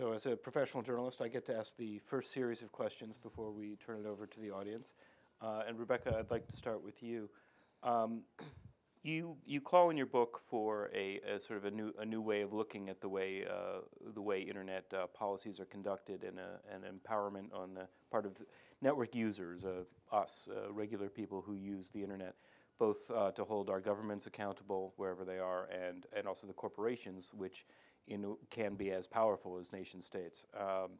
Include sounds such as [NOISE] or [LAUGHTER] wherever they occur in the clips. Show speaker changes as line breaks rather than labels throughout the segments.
So, as a professional journalist, I get to ask the first series of questions before we turn it over to the audience. Uh, and Rebecca, I'd like to start with you. Um, [CLEARS THROAT] you you call in your book for a, a, sort of a new a new way of looking at the way uh, the way internet uh, policies are conducted and a, an empowerment on the part of network users, uh, us uh, regular people who use the internet, both uh, to hold our governments accountable wherever they are, and and also the corporations which in, can be as powerful as nation states. Um,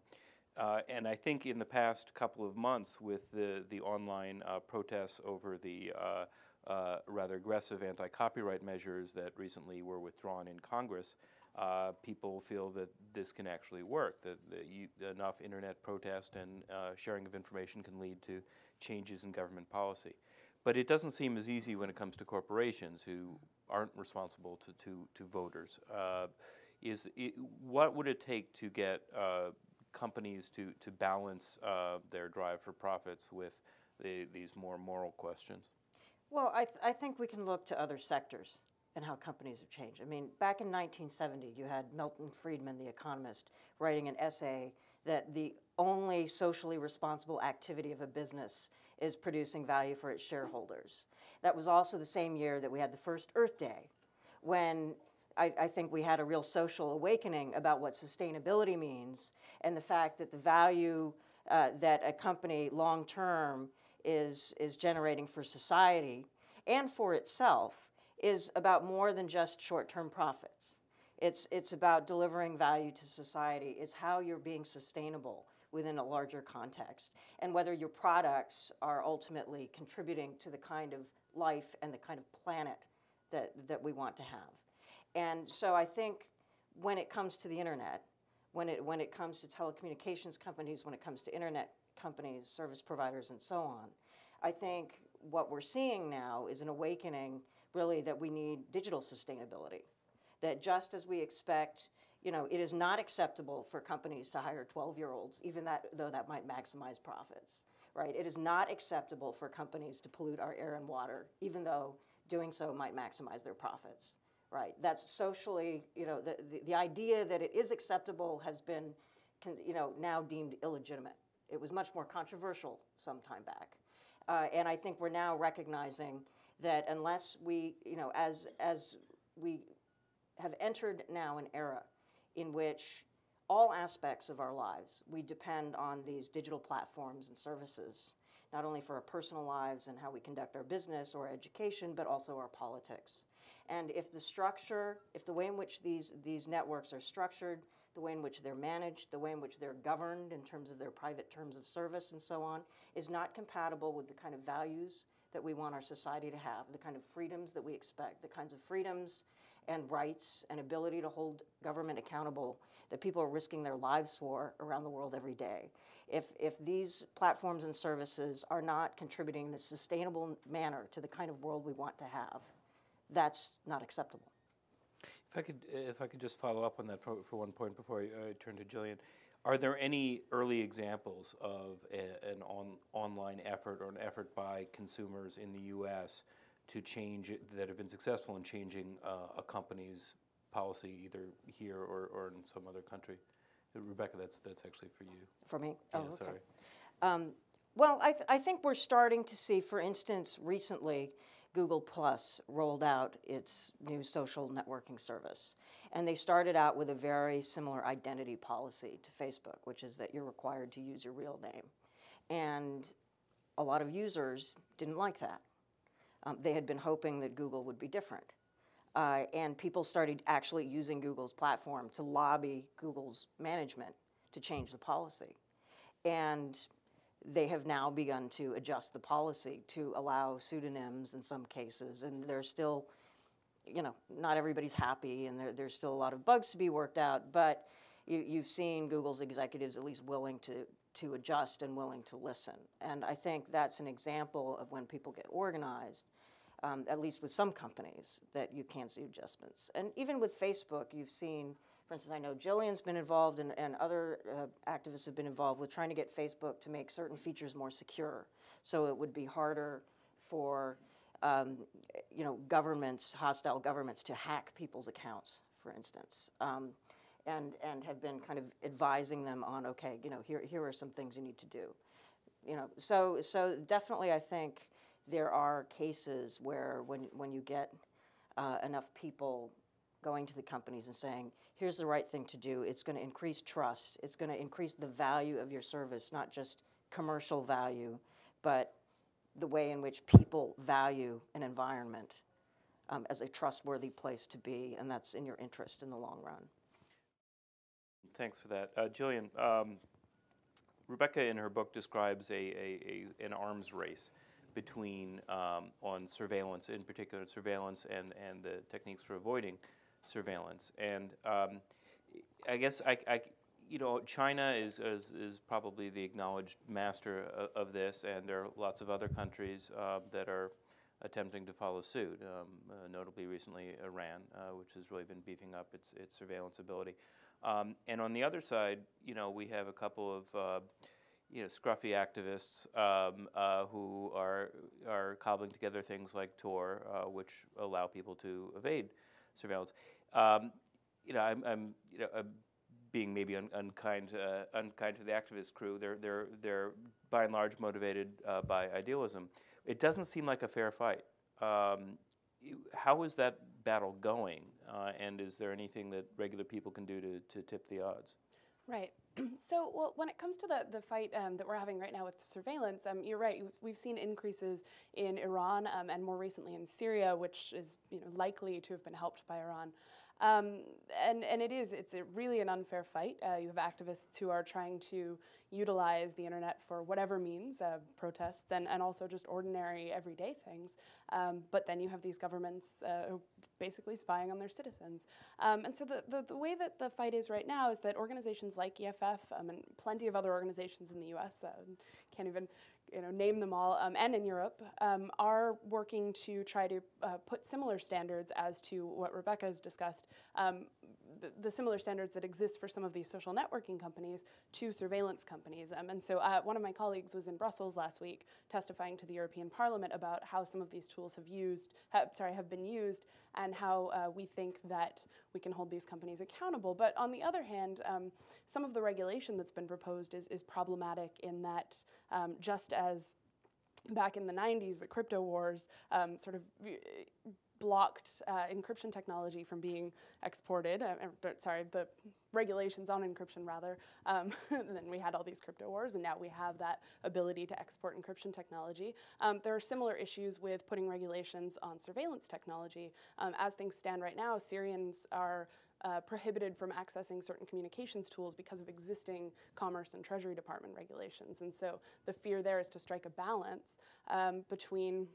uh, and I think in the past couple of months, with the the online uh, protests over the uh, uh rather aggressive anti-copyright measures that recently were withdrawn in Congress, uh, people feel that this can actually work. That, that you, enough internet protest and uh, sharing of information can lead to changes in government policy. But it doesn't seem as easy when it comes to corporations who aren't responsible to to, to voters is it, what would it take to get uh, companies to, to balance uh, their drive for profits with the, these more moral questions?
Well, I, th I think we can look to other sectors and how companies have changed. I mean, back in 1970, you had Milton Friedman, the economist, writing an essay that the only socially responsible activity of a business is producing value for its shareholders. That was also the same year that we had the first Earth Day, when I, I, think we had a real social awakening about what sustainability means and the fact that the value uh, that a company long term is, is generating for society and for itself is about more than just short term profits. It's, it's about delivering value to society. It's how you're being sustainable within a larger context and whether your products are ultimately contributing to the kind of life and the kind of planet that, that we want to have. And so I think when it comes to the internet, when it, when it comes to telecommunications companies, when it comes to internet companies, service providers, and so on, I think what we're seeing now is an awakening really that we need digital sustainability. That just as we expect, you know, it is not acceptable for companies to hire 12 year olds, even that, though that might maximize profits, right? It is not acceptable for companies to pollute our air and water, even though doing so might maximize their profits right? That's socially, you know, the, the, the, idea that it is acceptable has been, you know, now deemed illegitimate. It was much more controversial some time back. Uh, and I think we're now recognizing that unless we, you know, as, as we have entered now an era in which all aspects of our lives, we depend on these digital platforms and services, not only for our personal lives and how we conduct our business or education, but also our politics. And if the structure, if the way in which these, these networks are structured, the way in which they're managed, the way in which they're governed in terms of their private terms of service and so on, is not compatible with the kind of values that we want our society to have, the kind of freedoms that we expect, the kinds of freedoms and rights and ability to hold government accountable that people are risking their lives for around the world every day. If, if these platforms and services are not contributing in a sustainable manner to the kind of world we want to have, that's not acceptable.
If I could, if I could just follow up on that for, for one point before I uh, turn to Jillian, are there any early examples of a, an on, online effort or an effort by consumers in the U.S. to change that have been successful in changing uh, a company's policy, either here or, or in some other country? Rebecca, that's that's actually for you.
For me?
Yeah,
oh, okay.
sorry.
Um, well, I, th I think we're starting to see, for instance, recently, Google Plus rolled out its new social networking service. And they started out with a very similar identity policy to Facebook, which is that you're required to use your real name. And a lot of users didn't like that. Um, they had been hoping that Google would be different. Uh, and people started actually using Google's platform to lobby Google's management to change the policy. And they have now begun to adjust the policy to allow pseudonyms in some cases, and there's still, you know, not everybody's happy, and there, there's still a lot of bugs to be worked out. But you, you've seen Google's executives at least willing to to adjust and willing to listen, and I think that's an example of when people get organized. Um, at least with some companies, that you can see adjustments. And even with Facebook, you've seen for instance, I know Jillian's been involved and, and other uh, activists have been involved with trying to get Facebook to make certain features more secure. So it would be harder for um, you know, governments, hostile governments, to hack people's accounts, for instance. Um, and, and have been kind of advising them on, okay, you know, here, here are some things you need to do. You know, so, so definitely I think there are cases where when, when you get uh, enough people going to the companies and saying, here's the right thing to do, it's going to increase trust, it's going to increase the value of your service, not just commercial value, but the way in which people value an environment um, as a trustworthy place to be, and that's in your interest in the long run.
Thanks for that. Uh, Jillian, um, Rebecca in her book describes a, a, a an arms race between um, on surveillance, in particular surveillance and, and the techniques for avoiding surveillance. And um, I guess I, I, you know, China is, is, is probably the acknowledged master of, of, this, and there are lots of other countries uh, that are attempting to follow suit. Um, uh, notably, recently Iran, uh, which has really been beefing up its its surveillance ability. Um, and on the other side, you know, we have a couple of uh, you know, scruffy activists um, uh, who are are cobbling together things like Tor, uh, which allow people to evade surveillance. Um, you know, I'm, I'm you know I'm being maybe un- unkind uh, unkind to the activist crew. They're they're they're by and large motivated uh, by idealism. It doesn't seem like a fair fight. Um, how is that battle going? Uh, and is there anything that regular people can do to, to tip the odds?
Right. [CLEARS THROAT] so, well, when it comes to the, the fight um, that we're having right now with surveillance, um, you're right. We've seen increases in Iran um, and more recently in Syria, which is you know, likely to have been helped by Iran. Um, and, and it is, it's really an unfair fight. Uh, you have activists who are trying to utilize the internet for whatever means, uh, protests, and, and also just ordinary everyday things. Um, but then you have these governments uh, basically spying on their citizens. Um, and so the, the, the, way that the fight is right now is that organizations like EFF um, and plenty of other organizations in the US, uh, can't even you know, name them all, um, and in Europe, um, are working to try to uh, put similar standards as to what Rebecca has discussed, um, the, the, similar standards that exist for some of these social networking companies to surveillance companies. Um, and so uh, one of my colleagues was in Brussels last week testifying to the European Parliament about how some of these tools have used, sorry, have been used and how uh, we think that we can hold these companies accountable. But on the other hand, um, some of the regulation that's been proposed is, is problematic in that um, just as back in the 90s, the crypto wars um, sort of blocked uh, encryption technology from being exported. Uh, sorry, the regulations on encryption rather. Um, [LAUGHS] and then we had all these crypto wars, and now we have that ability to export encryption technology. Um, there are similar issues with putting regulations on surveillance technology. Um, as things stand right now, Syrians are uh, prohibited from accessing certain communications tools because of existing Commerce and Treasury Department regulations. And so the fear there is to strike a balance um, between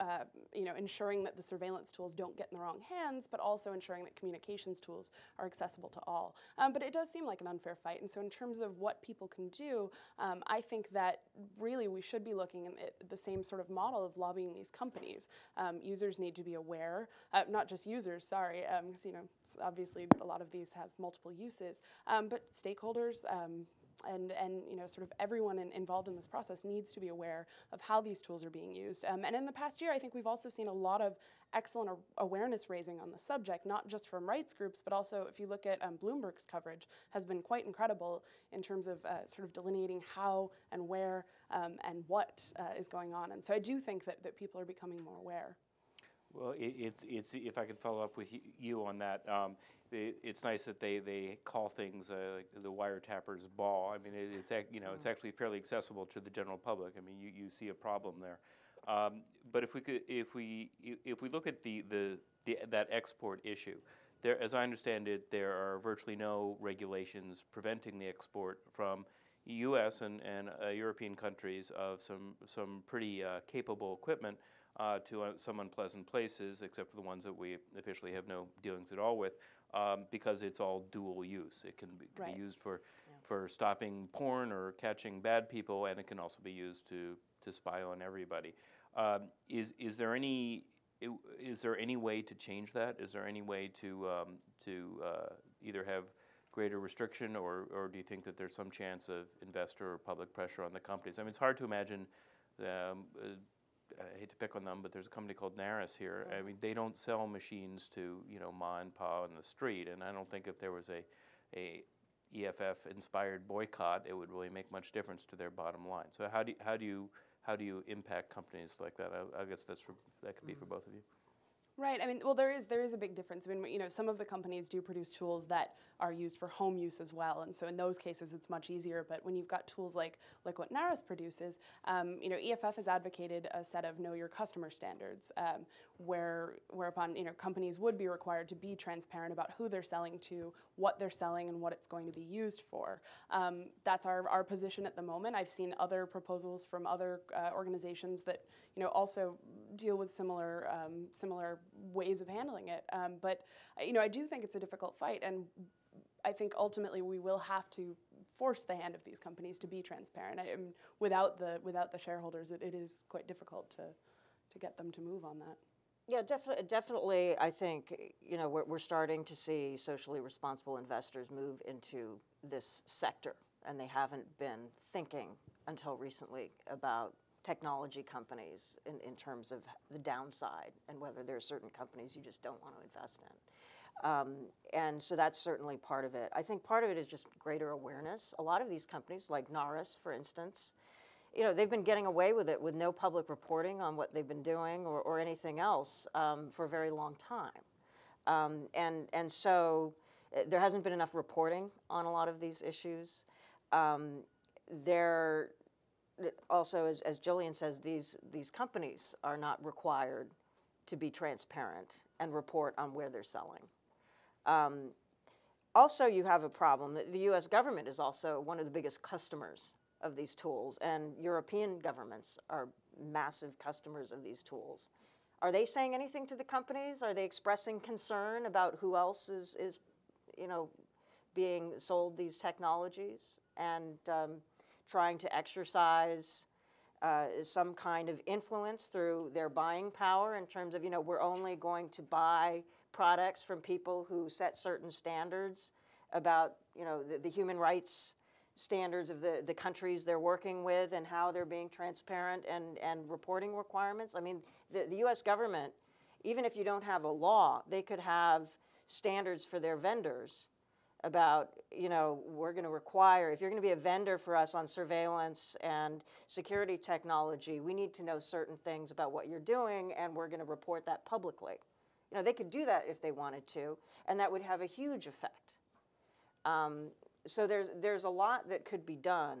uh, you know, ensuring that the surveillance tools don't get in the wrong hands, but also ensuring that communications tools are accessible to all. Um, but it does seem like an unfair fight. And so, in terms of what people can do, um, I think that really we should be looking at the same sort of model of lobbying these companies. Um, users need to be aware, uh, not just users, sorry, because um, you know, obviously a lot of these have multiple uses, um, but stakeholders um, and, and you know, sort of everyone in, involved in this process needs to be aware of how these tools are being used. Um, and in the past year, I think we've also seen a lot of excellent awareness raising on the subject, not just from rights groups, but also if you look at um, Bloomberg's coverage, has been quite incredible in terms of uh, sort of delineating how and where um, and what uh, is going on. And so I do think that, that people are becoming more aware.
Well, it, it's, it's, if I could follow up with you on that, um, they, it's nice that they, they call things uh, like the wiretapper's ball. I mean, it, it's you know it's mm-hmm. actually fairly accessible to the general public. I mean, you, you see a problem there. Um, but if we could, if we if we look at the, the, the that export issue, there, as I understand it, there are virtually no regulations preventing the export from U.S. and, and uh, European countries of some some pretty uh, capable equipment uh, to uh, some unpleasant places, except for the ones that we officially have no dealings at all with um, because it's all dual use. It can be, can right. be used for, yeah. for stopping porn or catching bad people, and it can also be used to, to spy on everybody. Um, is, is there any is there any way to change that? Is there any way to um, to uh, either have greater restriction, or, or do you think that there's some chance of investor or public pressure on the companies? I mean, it's hard to imagine um, uh, I hate to pick on them, but there's a company called Narus here. I mm-hmm. mean, they don't sell machines to you know ma and pa in the street, and I don't think if there was a a EFF inspired boycott, it would really make much difference to their bottom line. So how do you, how do you how do you impact companies like that? I, I guess that's for, that could be for mm. both of you.
Right. I mean, well, there is there is a big difference. I mean, you know, some of the companies do produce tools that are used for home use as well, and so in those cases, it's much easier. But when you've got tools like like what Narus produces, um, you know, EFF has advocated a set of know your customer standards, um, where whereupon you know companies would be required to be transparent about who they're selling to, what they're selling, and what it's going to be used for. Um, that's our our position at the moment. I've seen other proposals from other uh, organizations that you know also deal with similar um, similar ways of handling it. Um, but uh, you know, I do think it's a difficult fight, and I think ultimately we will have to force the hand of these companies to be transparent. I, I mean, without the without the shareholders, it, it is quite difficult to to get them to move on that.
Yeah, definitely. Definitely, I think you know we're, we're starting to see socially responsible investors move into this sector, and they haven't been thinking until recently about technology companies in, in terms of the downside and whether there are certain companies you just don't want to invest in. Um, and so that's certainly part of it. I think part of it is just greater awareness. A lot of these companies, like Narus, for instance, you know, they've been getting away with it with no public reporting on what they've been doing or, or anything else um, for a very long time. Um, and, and so uh, there hasn't been enough reporting on a lot of these issues. Um, there, also, as, as Jillian says, these, these companies are not required to be transparent and report on where they're selling. Um, also, you have a problem. That the U.S. government is also one of the biggest customers of these tools, and European governments are massive customers of these tools. Are they saying anything to the companies? Are they expressing concern about who else is, is you know, being sold these technologies and um, trying to exercise uh, some kind of influence through their buying power in terms of, you know, we're only going to buy products from people who set certain standards about, you know, the, the human rights standards of the, the countries they're working with and how they're being transparent and, and reporting requirements. I mean, the, the US government, even if you don't have a law, they could have standards for their vendors about, you know, we're going to require, if you're going to be a vendor for us on surveillance and security technology, we need to know certain things about what you're doing and we're going to report that publicly. You know, they could do that if they wanted to, and that would have a huge effect. Um, so there's, there's a lot that could be done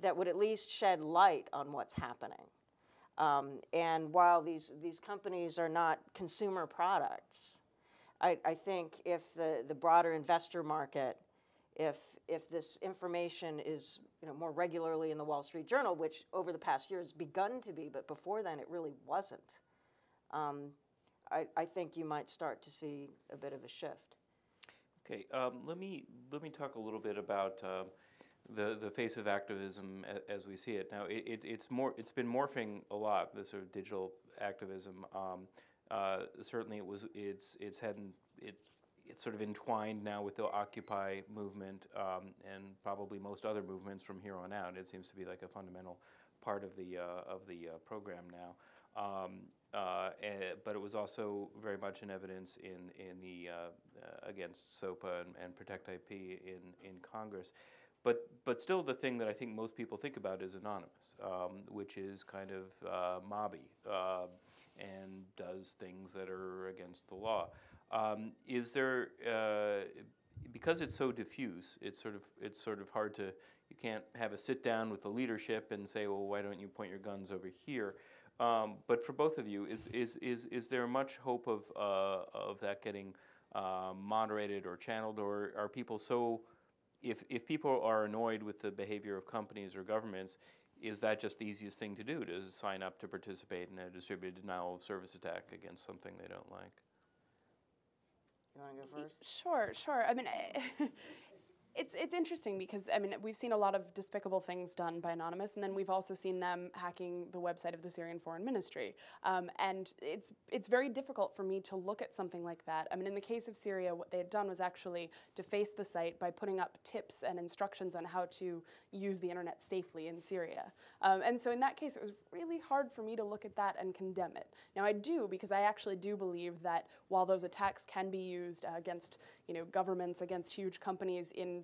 that would at least shed light on what's happening. Um, and while these, these companies are not consumer products, I, I think if the, the broader investor market, if, if this information is you know, more regularly in the Wall Street Journal, which over the past year has begun to be, but before then it really wasn't, um, I, I think you might start to see a bit of a shift.
Okay, um, let me let me talk a little bit about um, the the face of activism as we see it now. It, it, it's more it's been morphing a lot. The sort of digital activism. Um, uh, certainly, it was it's it's had it's it's sort of entwined now with the Occupy movement um, and probably most other movements from here on out. It seems to be like a fundamental part of the uh, of the uh, program now. Um, uh, and, but it was also very much in evidence in in the uh, uh, against SOPA and, and, Protect IP in in Congress. But but still, the thing that I think most people think about is anonymous, um, which is kind of uh, mobby and does things that are against the law. Um, is there uh, because it's so diffuse? It's sort of it's sort of hard to you can't have a sit down with the leadership and say, well, why don't you point your guns over here? Um, but for both of you, is is is is there much hope of uh, of that getting uh, moderated or channeled, or are people so if if people are annoyed with the behavior of companies or governments, is that just the easiest thing to do to sign up to participate in a distributed denial of service attack against something they don't like?
You want to go first?
Sure, sure. I mean, I, [LAUGHS] It's it's interesting because I mean we've seen a lot of despicable things done by Anonymous, and then we've also seen them hacking the website of the Syrian Foreign Ministry. Um, and it's it's very difficult for me to look at something like that. I mean, in the case of Syria, what they had done was actually deface the site by putting up tips and instructions on how to use the internet safely in Syria. Um, and so in that case, it was really hard for me to look at that and condemn it. Now I do because I actually do believe that while those attacks can be used uh, against you know governments, against huge companies in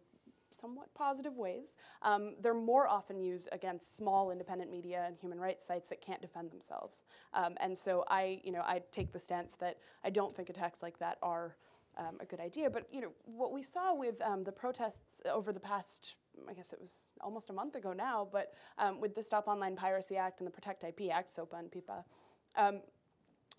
somewhat positive ways. Um, they're more often used against small independent media and human rights sites that can't defend themselves. Um, and so I, you know, I take the stance that I don't think attacks like that are um, a good idea. But you know, what we saw with um, the protests over the past, I guess it was almost a month ago now, but um, with the Stop Online Piracy Act and the Protect IP Act, SOPA and PIPA, um,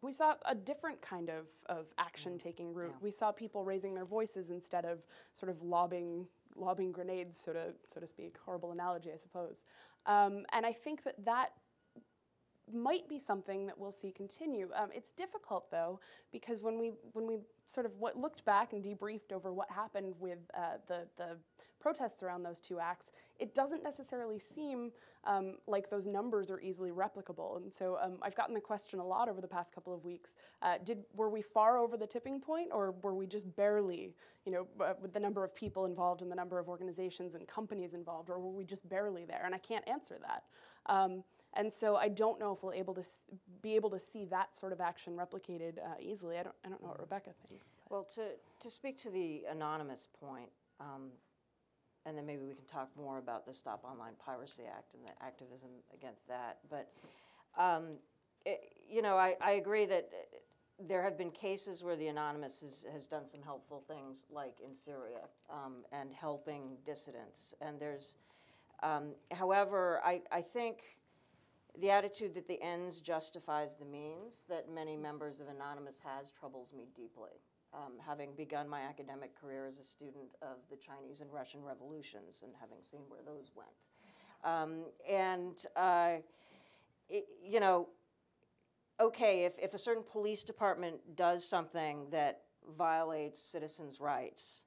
we saw a different kind of, of action taking root. Yeah. We saw people raising their voices instead of sort of lobbing lobbing grenades, so to so to speak. Horrible analogy, I suppose. Um, and I think that that might be something that we'll see continue. Um, it's difficult though because when we when we sort of what looked back and debriefed over what happened with uh, the the protests around those two acts, it doesn't necessarily seem um, like those numbers are easily replicable. And so um, I've gotten the question a lot over the past couple of weeks: uh, Did were we far over the tipping point, or were we just barely, you know, uh, with the number of people involved and the number of organizations and companies involved, or were we just barely there? And I can't answer that. Um, and so I don't know if we'll able to be able to see that sort of action replicated uh, easily. I don't, I don't know what Rebecca thinks.
But. Well, to, to speak to the anonymous point, um, and then maybe we can talk more about the Stop Online Piracy Act and the activism against that. But, um, it, you know, I, I agree that there have been cases where the Anonymous has, has done some helpful things, like in Syria, um, and helping dissidents. And there's, um, however, I, I think the attitude that the ends justifies the means that many members of Anonymous has troubles me deeply. Um, having begun my academic career as a student of the Chinese and Russian revolutions and having seen where those went. Um, and, uh, it, you know, okay, if, if a certain police department does something that violates citizens' rights,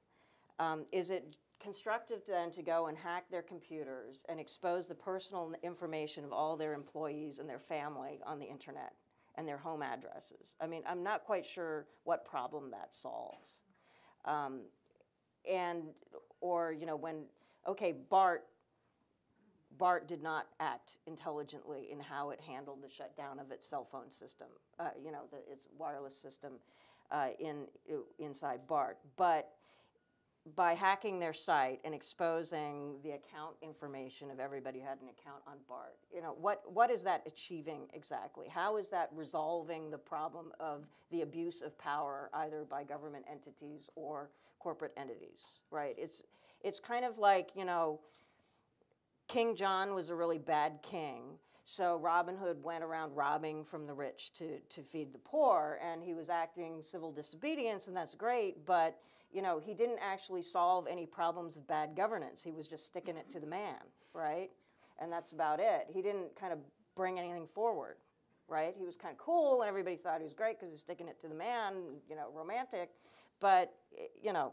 um, is it constructive then to go and hack their computers and expose the personal information of all their employees and their family on the internet and their home addresses. I mean, I'm not quite sure what problem that solves. Um, and, or, you know, when, okay, BART, BART did not act intelligently in how it handled the shutdown of its cell phone system, uh, you know, the, its wireless system uh, in, inside BART. But by hacking their site and exposing the account information of everybody who had an account on BART. You know, what, what is that achieving exactly? How is that resolving the problem of the abuse of power either by government entities or corporate entities, right? It's, it's kind of like, you know, King John was a really bad king. So Robin Hood went around robbing from the rich to, to feed the poor, and he was acting civil disobedience, and that's great, but you know, he didn't actually solve any problems of bad governance. He was just sticking it to the man, right? And that's about it. He didn't kind of bring anything forward, right? He was kind of cool, and everybody thought he was great because he was sticking it to the man, you know, romantic. But, you know,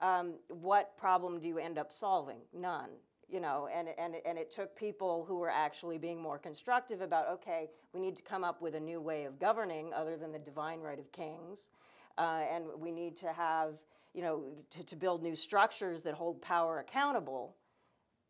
um, what problem do you end up solving? None. You know, and, and, and it took people who were actually being more constructive about, okay, we need to come up with a new way of governing other than the divine right of kings. Uh, and we need to have you know, to, to build new structures that hold power accountable,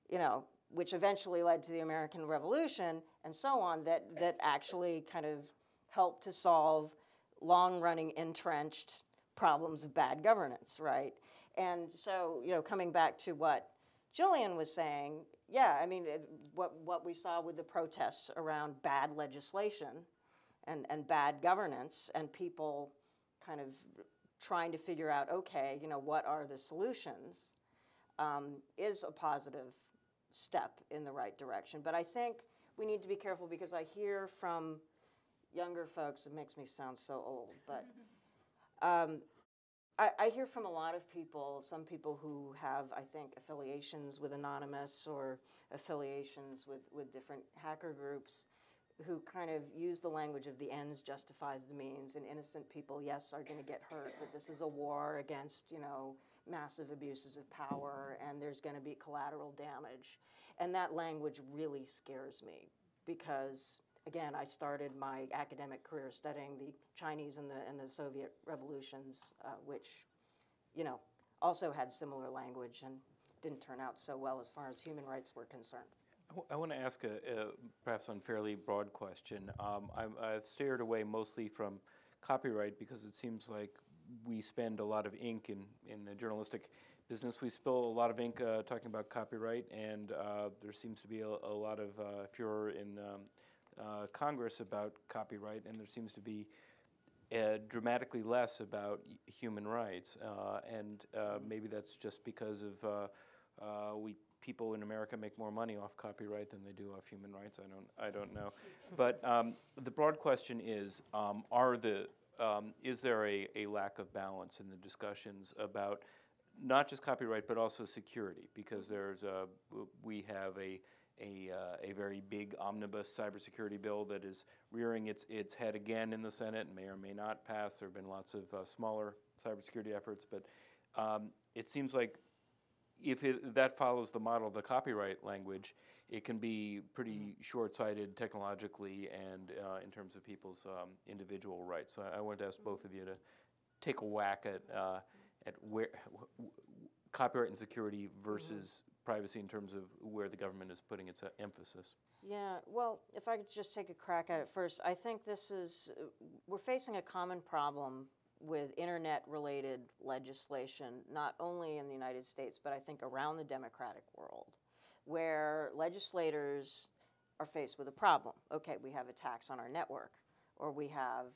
you know, which eventually led to the American Revolution and so on, that, that actually kind of helped to solve long running entrenched problems of bad governance, right? And so, you know, coming back to what Jillian was saying, yeah, I mean, it, what, what we saw with the protests around bad legislation and, and bad governance and people kind of trying to figure out, okay, you know, what are the solutions, um, is a positive step in the right direction. But I think we need to be careful because I hear from younger folks, it makes me sound so old, but [LAUGHS] um, I, I, hear from a lot of people, some people who have, I think, affiliations with Anonymous or affiliations with, with different hacker groups who kind of use the language of the ends justifies the means, and innocent people, yes, are going to get hurt, but this is a war against, you know, massive abuses of power, and there's going to be collateral damage. And that language really scares me because, again, I started my academic career studying the Chinese and the, and the Soviet revolutions, uh, which, you know, also had similar language and didn't turn out so well as far as human rights were concerned.
I want to ask a, a, perhaps unfairly broad question. Um, i have steered away mostly from copyright because it seems like we spend a lot of ink in, in the journalistic business. We spill a lot of ink uh, talking about copyright, and uh, there seems to be a, a lot of uh, furor in um, uh, Congress about copyright, and there seems to be uh, dramatically less about human rights. Uh, and maybe that's just because of we people in America make more money off copyright than they do off human rights. I don't, I don't know. but um, the broad question is, um, are the, um, is there a, a lack of balance in the discussions about not just copyright but also security? Because there's a, we have a, a, uh, a very big omnibus cybersecurity bill that is rearing its, its head again in the Senate and may or may not pass. There have been lots of uh, smaller cybersecurity efforts, but um, it seems like if it, that follows the model of the copyright language, it can be pretty mm-hmm. short-sighted technologically and uh, in terms of people's um, individual rights. So I, I wanted to ask both of you to take a whack at uh, at where copyright and security versus mm-hmm. Privacy in terms of where the government is putting its uh, emphasis.
Yeah, well, if I could just take a crack at it first, I think this is, we're facing a common problem with internet related legislation, not only in the United States, but I think around the democratic world, where legislators are faced with a problem. Okay, we have attacks on our network, or we have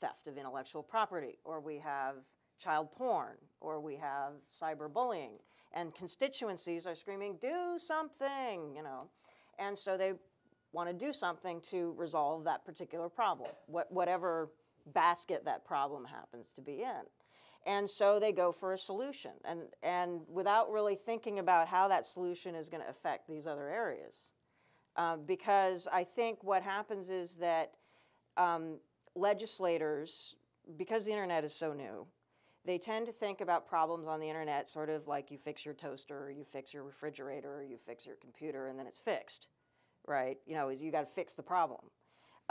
theft of intellectual property, or we have child porn, or we have cyberbullying. And constituencies are screaming, do something, you know. And so they want to do something to resolve that particular problem, what, whatever basket that problem happens to be in. And so they go for a solution, and, and without really thinking about how that solution is going to affect these other areas. Um, because I think what happens is that um, legislators, because the internet is so new, they tend to think about problems on the internet sort of like you fix your toaster, or you fix your refrigerator, or you fix your computer, and then it's fixed, right? You know, is you got to fix the problem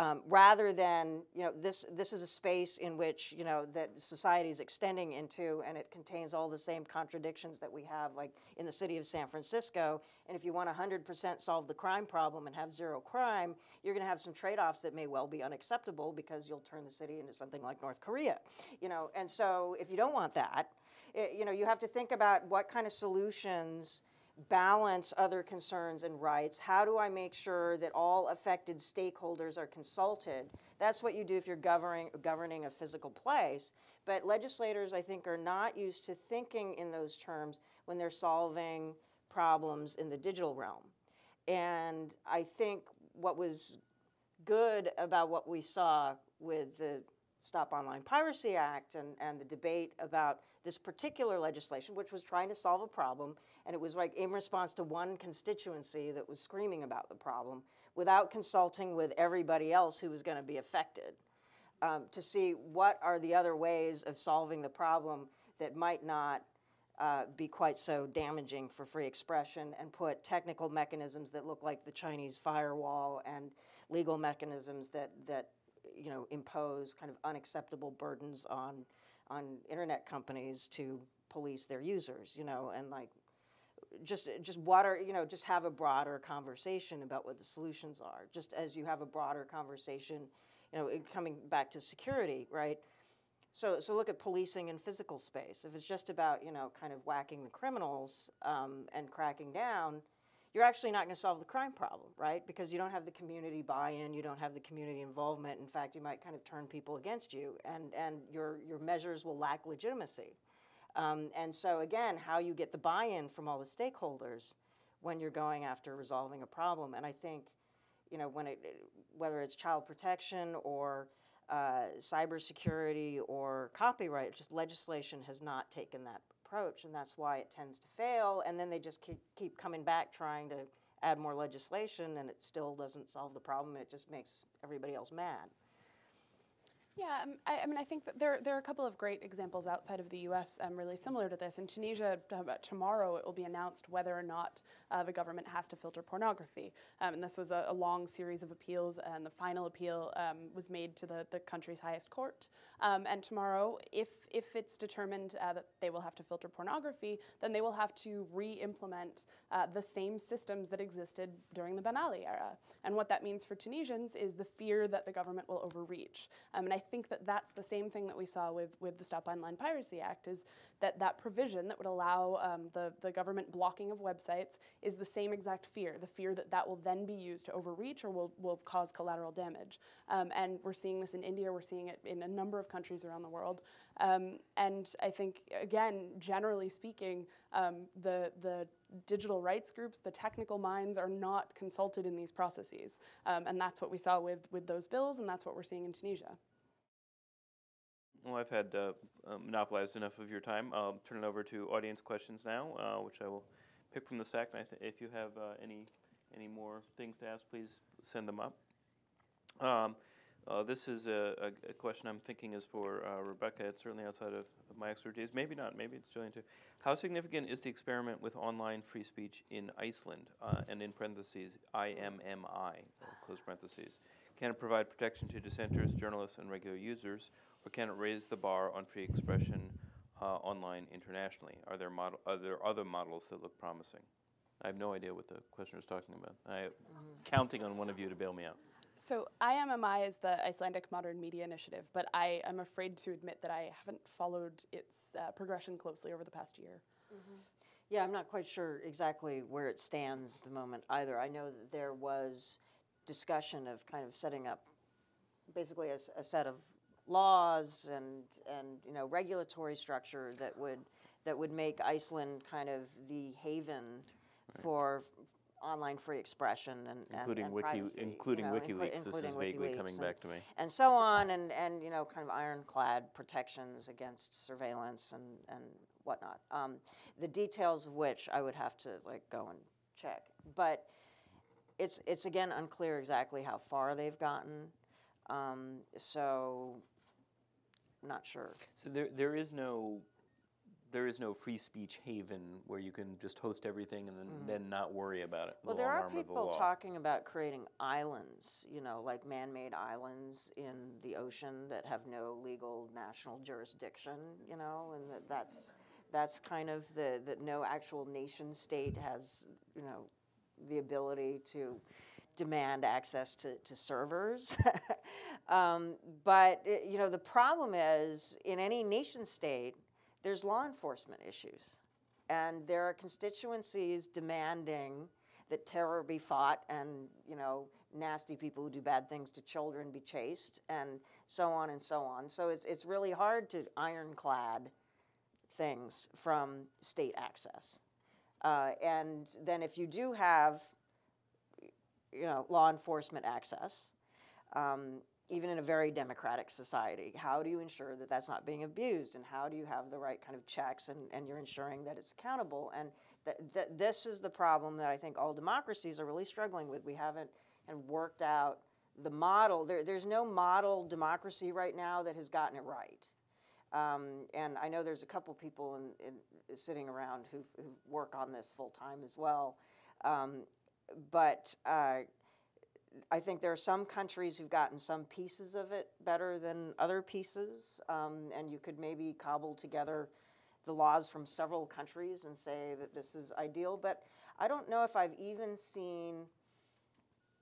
um, rather than you know this this is a space in which you know that society is extending into and it contains all the same contradictions that we have like in the city of San Francisco. And if you want 100% solve the crime problem and have zero crime you're going to have some trade-offs that may well be unacceptable because you'll turn the city into something like North Korea you know? And so if you don't want that it, you know you have to think about what kind of solutions balance other concerns and rights? How do I make sure that all affected stakeholders are consulted? That's what you do if you're governing, governing a physical place. But legislators, I think, are not used to thinking in those terms when they're solving problems in the digital realm. And I think what was good about what we saw with the Stop Online Piracy Act and, and the debate about this particular legislation, which was trying to solve a problem, and it was like in response to one constituency that was screaming about the problem without consulting with everybody else who was going to be affected um, to see what are the other ways of solving the problem that might not uh, be quite so damaging for free expression and put technical mechanisms that look like the Chinese firewall and legal mechanisms that, that you know, impose kind of unacceptable burdens on on internet companies to police their users, you know, and like just just water, you know, just have a broader conversation about what the solutions are. Just as you have a broader conversation, you know, coming back to security, right? So so look at policing in physical space. If it's just about you know kind of whacking the criminals um, and cracking down, you're actually not going to solve the crime problem, right? Because you don't have the community buy-in, you don't have the community involvement. In fact, you might kind of turn people against you, and, and your, your measures will lack legitimacy. Um, and so again, how you get the buy-in from all the stakeholders when you're going after resolving a problem. And I think, you know, when it, whether it's child protection or uh, cybersecurity or copyright, just legislation has not taken that approach, and that's why it tends to fail. And then they just keep, keep coming back trying to add more legislation, and it still doesn't solve the problem. It just makes everybody else mad.
Yeah, um, I, I, mean, I think that there, there are a couple of great examples outside of the U.S. Um, really similar to this. In Tunisia, uh, tomorrow it will be announced whether or not uh, the government has to filter pornography. Um, and this was a, a, long series of appeals, and the final appeal um, was made to the, the country's highest court. Um, and tomorrow, if, if it's determined uh, that they will have to filter pornography, then they will have to re implement uh, the same systems that existed during the Ben Ali era. And what that means for Tunisians is the fear that the government will overreach. Um, and I think that that's the same thing that we saw with, with the Stop Online Piracy Act, is that that provision that would allow um, the, the government blocking of websites is the same exact fear, the fear that that will then be used to overreach or will, will cause collateral damage. Um, and we're seeing this in India, we're seeing it in a number of countries around the world. Um, and I think, again, generally speaking, um, the, the digital rights groups, the technical minds are not consulted in these processes. Um, and that's what we saw with, with those bills, and that's what we're seeing in Tunisia.
Well, I've had uh, uh, monopolized enough of your time. I'll turn it over to audience questions now, uh, which I will pick from the stack. And if you have uh, any any more things to ask, please send them up. Um, uh, this is a, a, question I'm thinking is for uh, Rebecca. It's certainly outside of, of, my expertise. Maybe not. Maybe it's Jillian too. How significant is the experiment with online free speech in Iceland? and in parentheses, IMMI, close parentheses. Can it provide protection to dissenters, journalists, and regular users? Or can it raise the bar on free expression uh, online internationally? Are there, model, are there other models that look promising? I have no idea what the questioner is talking about. I'm mm-hmm. counting on one of you to bail me out.
So IMMI is the Icelandic Modern Media Initiative, but I am afraid to admit that I haven't followed its uh, progression closely over the past year. Mm-hmm.
Yeah, I'm not quite sure exactly where it stands at the moment either. I know that there was discussion of kind of setting up basically a, a set of laws and and you know regulatory structure that would that would make Iceland kind of the haven right. for online free expression and
including
and, and
Wiki,
privacy,
including
you know,
WikiLeaks. Inclu- this is vaguely
WikiLeaks
coming
and,
back to me.
And so on, and and you know, kind of ironclad protections against surveillance and and whatnot. Um, the details of which I would have to like go and check, but it's it's again unclear exactly how far they've gotten. Um, so not sure.
So there, there is no, there is no free speech haven where you can just host everything and then, mm. then not worry about it.
Well,
the
there are people talking about creating islands, you know, like man-made islands in the ocean that have no legal national jurisdiction, you know, and that that's that's kind of the that no actual nation state has, you know, the ability to demand access to, to servers. [LAUGHS] um, but, you know, the problem is in any nation state, there's law enforcement issues. And there are constituencies demanding that terror be fought and, you know, nasty people who do bad things to children be chased and so on and so on. So it's, it's really hard to ironclad things from state access. Uh, and then if you do have you know, law enforcement access, um, even in a very democratic society. How do you ensure that that's not being abused, and how do you have the right kind of checks, and, and you're ensuring that it's accountable? And th- th- this is the problem that I think all democracies are really struggling with. We haven't and worked out the model. There, there's no model democracy right now that has gotten it right. Um, and I know there's a couple people in, in, sitting around who, work on this full time as well. Um, but uh, I think there are some countries who've gotten some pieces of it better than other pieces, um, and you could maybe cobble together the laws from several countries and say that this is ideal. But I don't know if I've even seen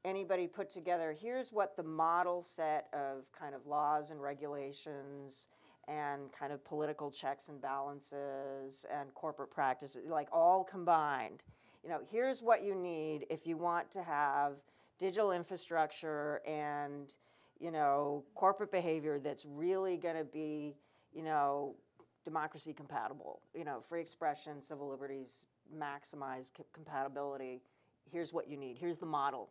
anybody put together here's what the model set of kind of laws and regulations and kind of political checks and balances and corporate practices, like all combined you know, here's what you need if you want to have digital infrastructure and, you know, corporate behavior that's really going to be, you know, democracy compatible, you know, free expression, civil liberties, maximize compatibility. Here's what you need. Here's the model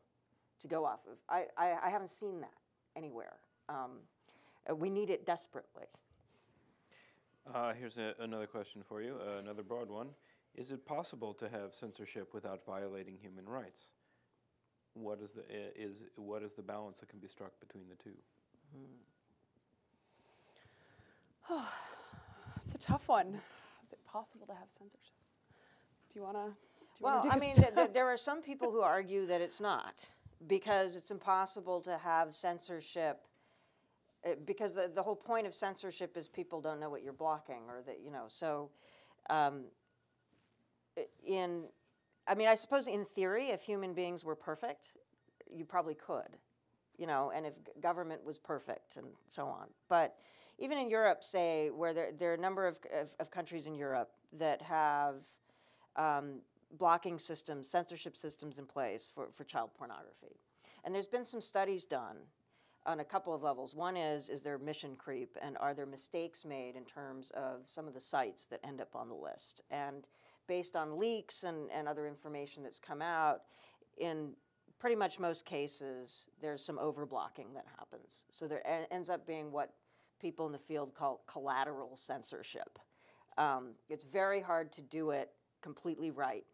to go off of. I, I, I haven't seen that anywhere. Um, uh, we need it desperately.
Uh, here's a, another question for you, uh, another broad one. Is it possible to have censorship without violating human rights? What is the is what is the balance that can be struck between the two?
Oh, [SIGHS] It's a tough one. Is it possible to have censorship? Do you want to?
Well, I mean, [LAUGHS] th- th- there are some people who argue that it's not because it's impossible to have censorship. uh, Because the, the whole point of censorship is people don't know what you're blocking, or that you know. So, um, i- in, I mean, I suppose in theory, if human beings were perfect, you probably could, you know, and if government was perfect and so on. But even in Europe, say, where there, there are a number of, of, of countries in Europe that have um, blocking systems, censorship systems in place for, for child pornography. And there's been some studies done on a couple of levels. One is, is there mission creep and are there mistakes made in terms of some of the sites that end up on the list? And based on leaks and, and other information that's come out, in pretty much most cases, there's some overblocking that happens. So there ends up being what people in the field call collateral censorship. Um, it's very hard to do it completely right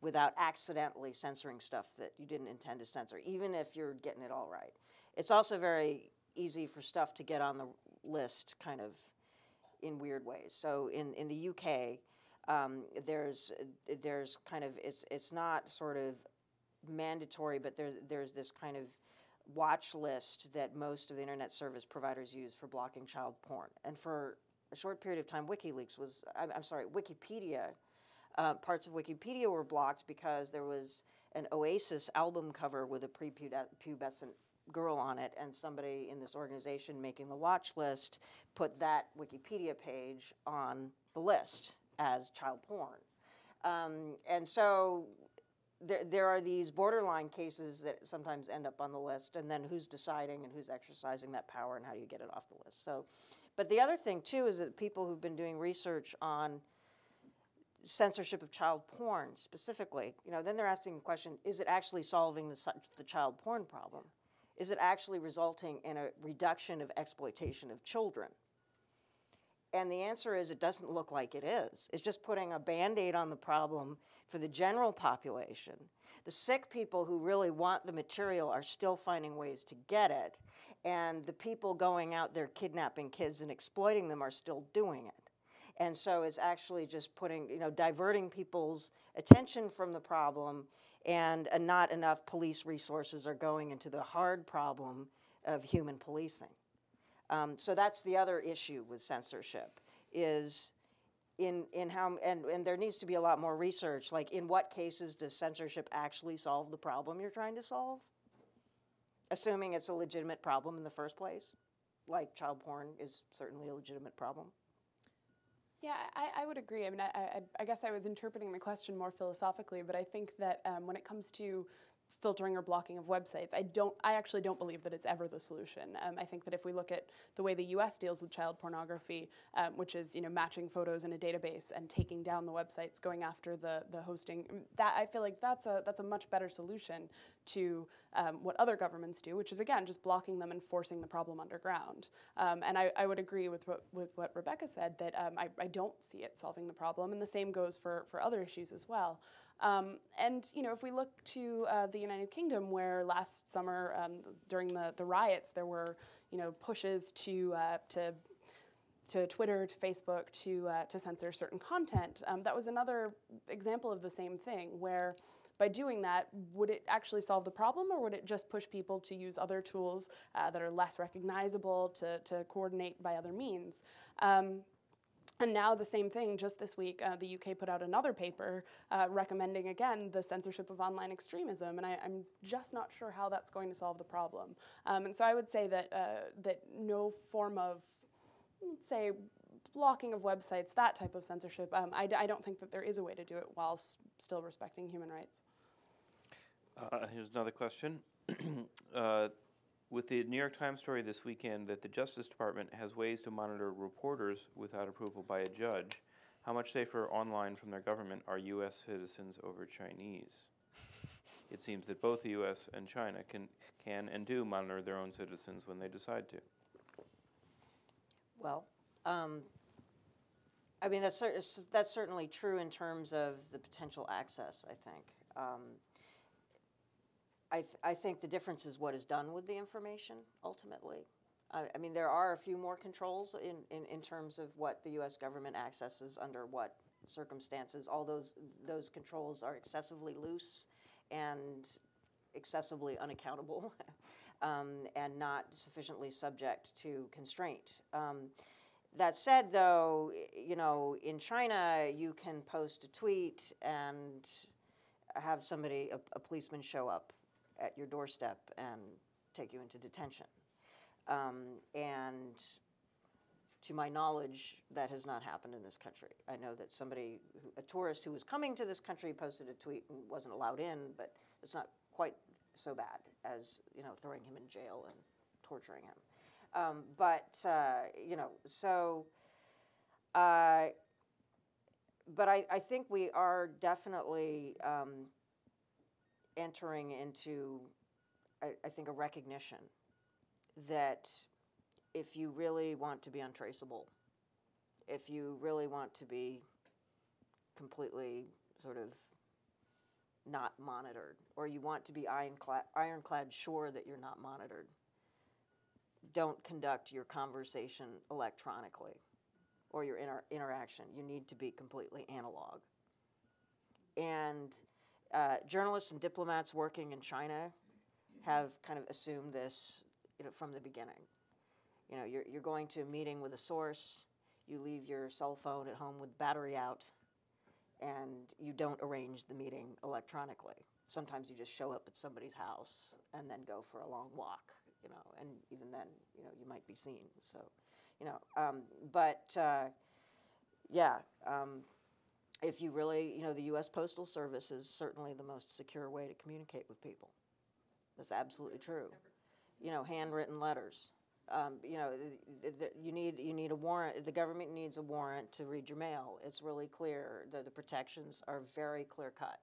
without accidentally censoring stuff that you didn't intend to censor, even if you're getting it all right. It's also very easy for stuff to get on the list kind of in weird ways. So in, in the UK, um, there's there's kind of it's it's not sort of mandatory, but there's there's this kind of watch list that most of the internet service providers use for blocking child porn. And for a short period of time, WikiLeaks was I'm, I'm sorry, Wikipedia. Uh, parts of Wikipedia were blocked because there was an Oasis album cover with a prepubescent girl on it, and somebody in this organization making the watch list put that Wikipedia page on the list as child porn. Um, and so there, there are these borderline cases that sometimes end up on the list, and then who's deciding and who's exercising that power, and how do you get it off the list? So, but the other thing too is that people who've been doing research on censorship of child porn specifically, you know, then they're asking the question: Is it actually solving the, the child porn problem? Is it actually resulting in a reduction of exploitation of children? And the answer is it doesn't look like it is. It's just putting a band aid on the problem for the general population. The sick people who really want the material are still finding ways to get it. And the people going out there kidnapping kids and exploiting them are still doing it. And so it's actually just putting, you know, diverting people's attention from the problem, and not enough police resources are going into the hard problem of human policing. Um, so that's the other issue with censorship is in, in how, and, and there needs to be a lot more research, like in what cases does censorship actually solve the problem you're trying to solve? Assuming it's a legitimate problem in the first place, like child porn is certainly a legitimate problem.
Yeah, I, I would agree. I mean, I, I, I guess I was interpreting the question more philosophically, but I think that um, when it comes to filtering or blocking of websites, I don't. I actually don't believe that it's ever the solution. Um, I think that if we look at the way the U.S. deals with child pornography, um, which is you know matching photos in a database and taking down the websites, going after the the hosting, that I feel like that's a that's a much better solution to um, what other governments do, which is again just blocking them and forcing the problem underground. Um, and I, I would agree with what with what Rebecca said that um, I, I don't see it solving the problem, and the same goes for for other issues as well. Um, and you know, if we look to uh, the United Kingdom, where last summer um, during the, the riots there were you know pushes to uh, to to Twitter, to Facebook, to uh, to censor certain content, um, that was another example of the same thing. Where by doing that, would it actually solve the problem, or would it just push people to use other tools uh, that are less recognizable to to coordinate by other means? Um, and now the same thing, just this week, uh, the UK put out another paper uh, recommending again the censorship of online extremism, and I, am just not sure how that's going to solve the problem. Um, and so I would say that uh, that no form of, say, blocking of websites, that type of censorship, um, I, I, don't think that there is a way to do it while still respecting human rights.
Uh, here's another question. [CLEARS THROAT] with the New York Times story this weekend that the Justice Department has ways to monitor reporters without approval by a judge, how much safer online from their government are U.S. citizens over Chinese? [LAUGHS] It seems that both the U.S. and China can, can and do monitor their own citizens when they decide to.
Well, um, I mean, that's, that's certainly true in terms of the potential access, I think. Um, I, th- I think the difference is what is done with the information ultimately. I, I mean, there are a few more controls in, in, in terms of what the US government accesses under what circumstances. All those, those controls are excessively loose and excessively unaccountable [LAUGHS] um, and not sufficiently subject to constraint. Um, that said, though, you know, in China, you can post a tweet and have somebody, a, a policeman, show up at your doorstep and take you into detention. Um, and to my knowledge, that has not happened in this country. I know that somebody, a tourist who was coming to this country, posted a tweet and wasn't allowed in, but it's not quite so bad as you know throwing him in jail and torturing him. Um, but uh, you know, so. Uh, but I, I think we are definitely um, entering into, I, I think, a recognition that if you really want to be untraceable, if you really want to be completely sort of not monitored, or you want to be ironclad, ironclad sure that you're not monitored, don't conduct your conversation electronically or your inter- interaction. You need to be completely analog. And uh, journalists and diplomats working in China have kind of assumed this you know, from the beginning. You know, you're, you're going to a meeting with a source, you leave your cell phone at home with battery out, and you don't arrange the meeting electronically. Sometimes you just show up at somebody's house and then go for a long walk, you know, and even then, you know, you might be seen. So, you know, um, but uh, yeah, um, if you really, you know, the U.S. Postal Service is certainly the most secure way to communicate with people. That's absolutely true. You know, handwritten letters. Um, you know, you need you need a warrant. The government needs a warrant to read your mail. It's really clear. The, the protections are very clear cut.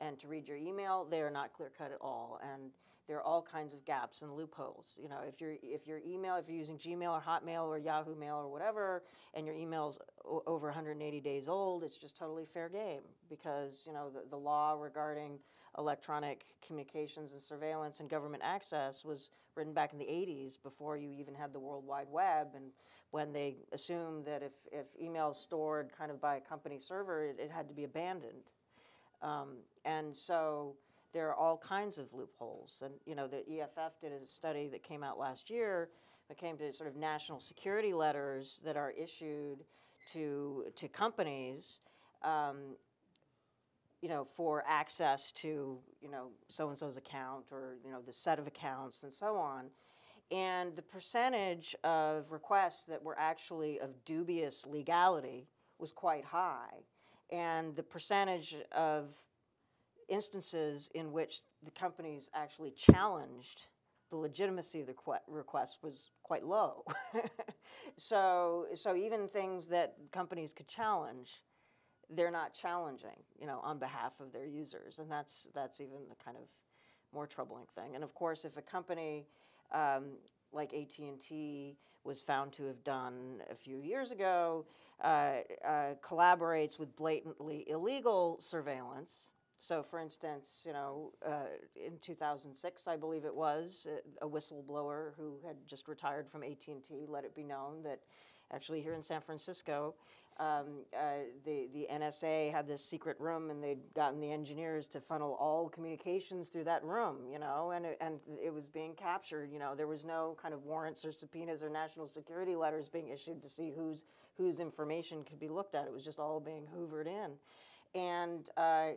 And to read your email, they are not clear cut at all. And there are all kinds of gaps and loopholes. You know, if your if your email, if you're using Gmail or Hotmail or Yahoo Mail or whatever, and your email's o- over 180 days old, it's just totally fair game because you know the, the law regarding electronic communications and surveillance and government access was written back in the 80s before you even had the World Wide Web and when they assumed that if, if email stored kind of by a company server, it, it had to be abandoned. Um, and so there are all kinds of loopholes. And, you know, the EFF did a study that came out last year that came to sort of national security letters that are issued to, to companies um, you know, for access to, you know, so-and-so's account or, you know, the set of accounts and so on. And the percentage of requests that were actually of dubious legality was quite high. And the percentage of instances in which the companies actually challenged the legitimacy of the request was quite low. [LAUGHS] so, so even things that companies could challenge, they're not challenging, you know, on behalf of their users, and that's that's even the kind of more troubling thing. And of course, if a company um, like AT and T was found to have done a few years ago, uh, uh, collaborates with blatantly illegal surveillance. So, for instance, you know, uh, in 2006, I believe it was, a, a whistleblower who had just retired from AT and T let it be known that, actually, here in San Francisco, um, uh, the the NSA had this secret room, and they'd gotten the engineers to funnel all communications through that room, you know, and it, and it was being captured. You know, there was no kind of warrants or subpoenas or national security letters being issued to see whose whose information could be looked at. It was just all being hoovered in, and. Uh,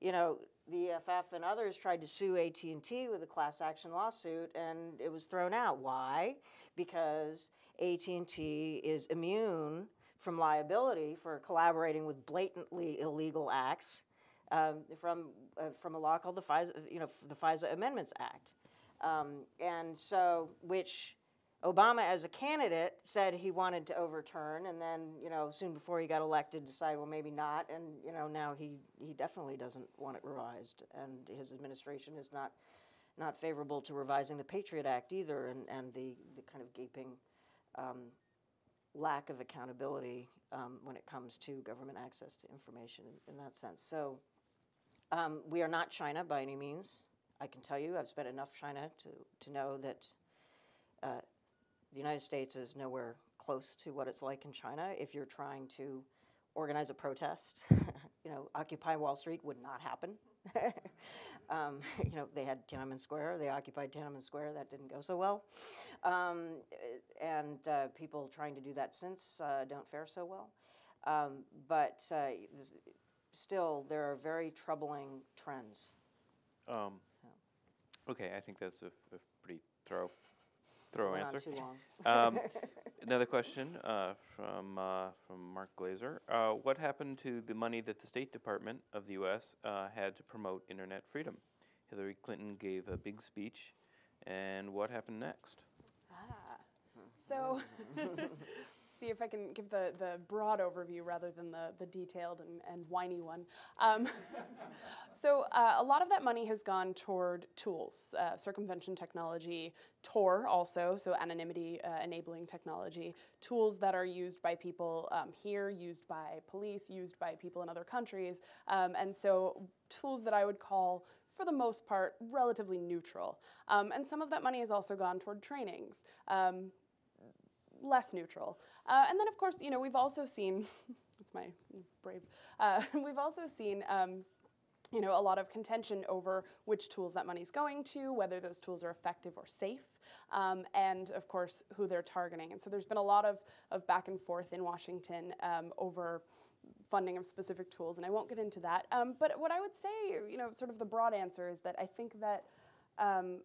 you know, the EFF and others tried to sue AT&T with a class action lawsuit, and it was thrown out. Why? Because AT&T is immune from liability for collaborating with blatantly illegal acts um, from uh, from a law called the FISA, you know, the FISA Amendments Act, um, and so which Obama, as a candidate, said he wanted to overturn, and then, you know, soon before he got elected, decided, well, maybe not, and you know, now he he definitely doesn't want it revised, and his administration is not not favorable to revising the Patriot Act either, and and the the kind of gaping um, lack of accountability um, when it comes to government access to information in, in that sense. So um, we are not China by any means. I can tell you, I've spent enough China to, to know that uh, the United States is nowhere close to what it's like in China. If you're trying to organize a protest, [LAUGHS] you know, Occupy Wall Street would not happen. [LAUGHS] um, [LAUGHS] you know, they had Tiananmen Square, they occupied Tiananmen Square, that didn't go so well. Um, and uh, people trying to do that since uh, don't fare so well. Um, but uh, still, there are very troubling trends.
Um, okay, I think that's a, a pretty thorough, thorough
Went
answer.
on too long. [LAUGHS]
Um, [LAUGHS] another question uh, from uh, from Mark Glaser: uh, What happened to the money that the State Department of the U.S. Uh, had to promote internet freedom? Hillary Clinton gave a big speech, and what happened next?
Ah. So, [LAUGHS] see if I can give the, the broad overview rather than the, the detailed and, and whiny one. Um, [LAUGHS] so, uh, a lot of that money has gone toward tools, uh, circumvention technology, Tor also, so anonymity uh, enabling technology, tools that are used by people um, here, used by police, used by people in other countries. Um, and so, tools that I would call for the most part, relatively neutral. Um, and some of that money has also gone toward trainings, um, less neutral. Uh, and then, of course, you know, we've also seen, [LAUGHS] that's my brave, uh, [LAUGHS] we've also seen, um, you know, a lot of contention over which tools that money's going to, whether those tools are effective or safe, um, and of course, who they're targeting. And so there's been a lot of, of back and forth in Washington um, over funding of specific tools, and I won't get into that. Um, but what I would say, you know, sort of the broad answer is that I think that um,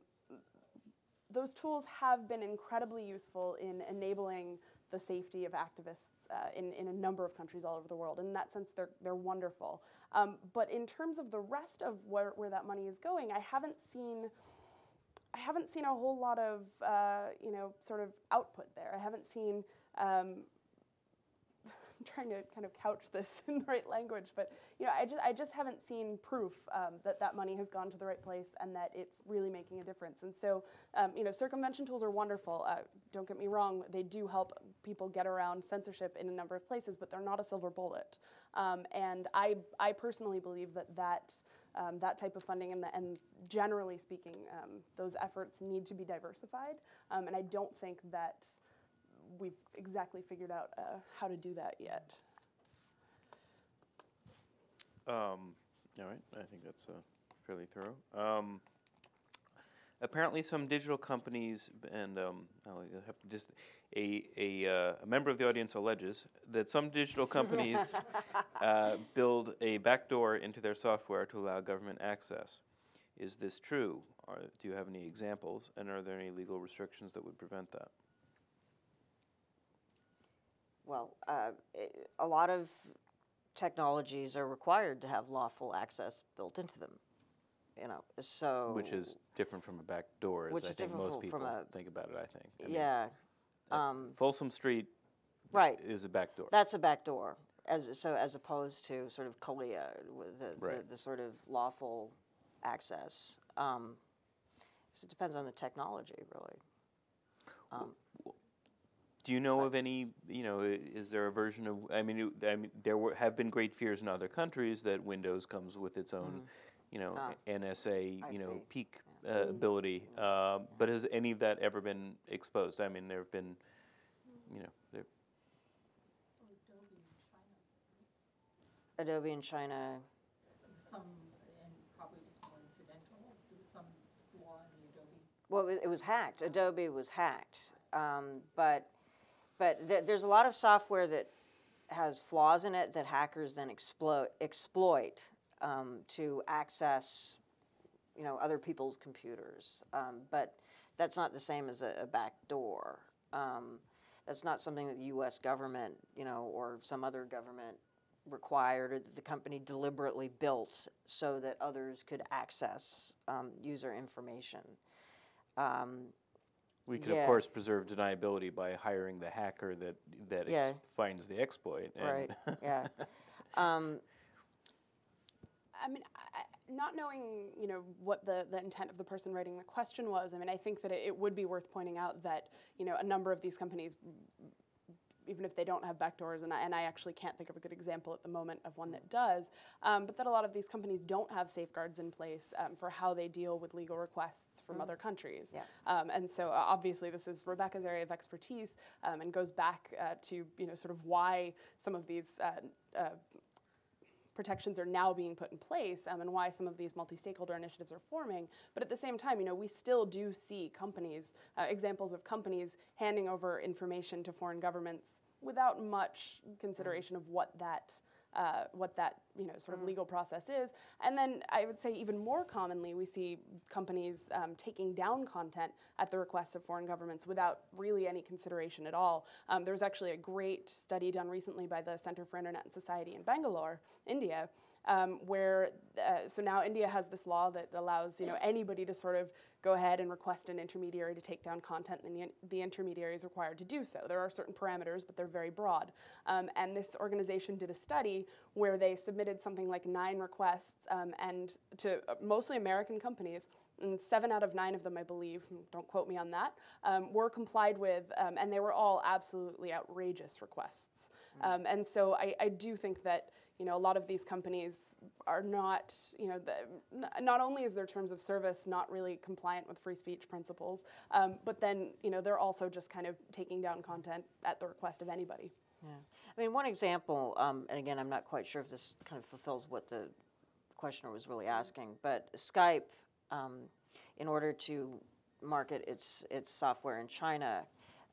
those tools have been incredibly useful in enabling the safety of activists uh, in, in a number of countries all over the world. In that sense, they're, they're wonderful. Um, but in terms of the rest of where, where that money is going, I haven't seen. I haven't seen a whole lot of, uh, you know, sort of output there. I haven't seen um, trying to kind of couch this [LAUGHS] in the right language, but you know, I just I just haven't seen proof um, that that money has gone to the right place and that it's really making a difference. And so, um, you know, circumvention tools are wonderful. Uh, don't get me wrong; they do help people get around censorship in a number of places, but they're not a silver bullet. Um, and I I personally believe that that. Um, that type of funding and, the, and generally speaking, um, those efforts need to be diversified. Um, and I don't think that we've exactly figured out uh, how to do that yet.
Um, all right, I think that's uh, fairly thorough. Um, apparently, some digital companies, and um, I'll have to just a a, uh, a member of the audience alleges that some digital [LAUGHS] companies uh, build a backdoor into their software to allow government access. Is this true? Or do you have any examples? And are there any legal restrictions that would prevent that?
Well, uh, a lot of technologies are required to have lawful access built into them. You know, so
Which is different from a backdoor, as
Which
I
is
think
different
most people
a-
think about it. I think. I
yeah,
uh,
um,
Folsom Street
right.
is a back door.
That's a backdoor, as so as opposed to sort of with the,
Right.
the, the sort of lawful access. Um, so it depends on the technology, really. Um,
Do you know of any? You know, is there a version of? I mean, it- I mean, there were, have been great fears in other countries that Windows comes with its own, you know,
Ah,
NSA,
I
you know,
see.
peak uh, ability. Uh, but has any of that ever been exposed? I mean, there have been, you know, there,
Adobe in China,
some, and probably was more incidental, there was some flaw in the Adobe.
well, it was, it was hacked. Adobe was hacked, um, but but th- there's a lot of software that has flaws in it that hackers then exploit exploit um, to access, you know, other people's computers. Um, but that's not the same as a, a backdoor. Um, that's not something that the U.S. government, you know, or some other government required or that the company deliberately built so that others could access um, user information.
We could
Yeah.
of course preserve deniability by hiring the hacker that that
Yeah.
ex- finds the exploit. And
right. [LAUGHS] yeah. Um,
I mean, I, I- not knowing, you know, what the, the intent of the person writing the question was, I mean, I think that it, it would be worth pointing out that, you know, a number of these companies even if they don't have backdoors, and I, and I actually can't think of a good example at the moment of one that does, um, but that a lot of these companies don't have safeguards in place um, for how they deal with legal requests from other countries.
Yeah.
Um, and so uh, obviously this is Rebecca's area of expertise um, and goes back uh, to you know sort of why some of these uh, uh, protections are now being put in place um, and why some of these multi-stakeholder initiatives are forming. But at the same time, you know, we still do see companies, uh, examples of companies handing over information to foreign governments without much consideration of what that uh, what that you know sort of legal process is. And then I would say even more commonly, we see companies um, taking down content at the request of foreign governments without really any consideration at all. Um, there was actually a great study done recently by the Center for Internet and Society in Bangalore, India, um, where uh, so now India has this law that allows you know anybody to sort of go ahead and request an intermediary to take down content, and the, the intermediary is required to do so. There are certain parameters, but they're very broad. Um, and this organization did a study where they submitted something like nine requests, um, and to uh, mostly American companies. And seven out of nine of them, I believe, don't quote me on that, um, were complied with, um, and they were all absolutely outrageous requests. Um, and so I, I do think that you know, a lot of these companies are not, you know, the, not only is their terms of service not really compliant with free speech principles, um, but then, you know, they're also just kind of taking down content at the request of anybody.
Yeah. I mean, one example, um, and again, I'm not quite sure if this kind of fulfills what the questioner was really asking, but Skype, um, in order to market its, its software in China,